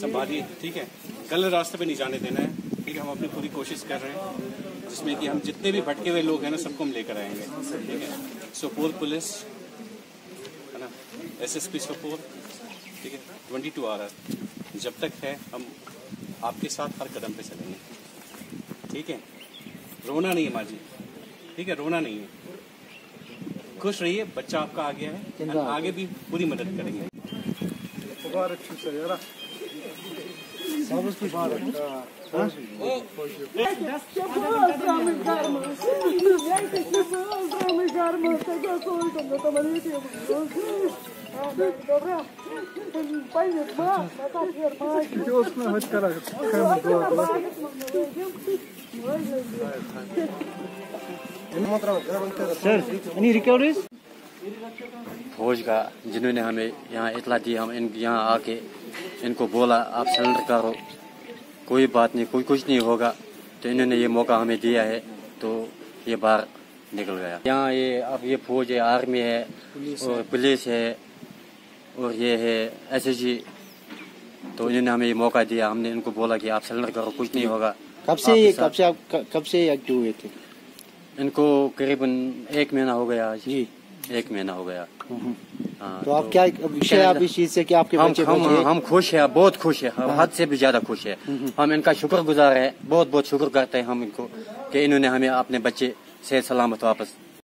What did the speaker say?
संभालिए ठीक है? गलत रास्ते पे नहीं जाने देना है। ठीक है हम अपनी पूरी कोशिश कर रहे हैं जिसमें कि हम जितने भी भटके हुए लोग हैं ना सबको हम लेकर आएँगे ठीक है? सोपोर पुलिस है ना? एसएसपी सोपोर ठीक है? ट्वेंटी टू आवर जब तक है हम आपके साथ हर कदम पे चलेंगे ठीक है? रोना नहीं है माँ जी ठीक है? रोना नहीं है। खुश रहिए बच्चा आपका आ गया है आगे भी पूरी मदद करेंगे। mübarek kimse yara. Sabız mübarek. Că păzra mi garmă, iai că ce păzra mi garmă, te găsă uită, că te mănâncă eu. Пойдет, мама, а так вермай. Идешь на хоть карак, хэм, два, два. Sir, any recoveries? फौज का जिन्होंने हमें यहाँ इतला दी हम इन यहाँ आके इनको बोला आप सरेंडर करो। कोई बात नहीं कोई कुछ नहीं होगा। तो इन्होंने ये मौका हमें दिया है तो ये बाहर निकल गया। यहाँ ये अब ये फौज है आर्मी है और पुलिस है और ये है एस तो इन्होंने हमें ये मौका दिया हमने इनको बोला कि आप सरेंडर करो कुछ नहीं होगा। कब से ये कब से आप कब से एक्टिव हुए थे? इनको करीबन एक महीना हो गया आज। एक महीना हो गया। हाँ, तो आप क्या विषय आप इस चीज़ से कि आपके हम बच्चे हम बच्चे? हम खुश है बहुत खुश है हम हद से भी ज़्यादा खुश है। हम इनका शुक्रगुजार है बहुत बहुत शुक्र करते हैं हम इनको कि इन्होंने हमें अपने बच्चे से सलामत वापस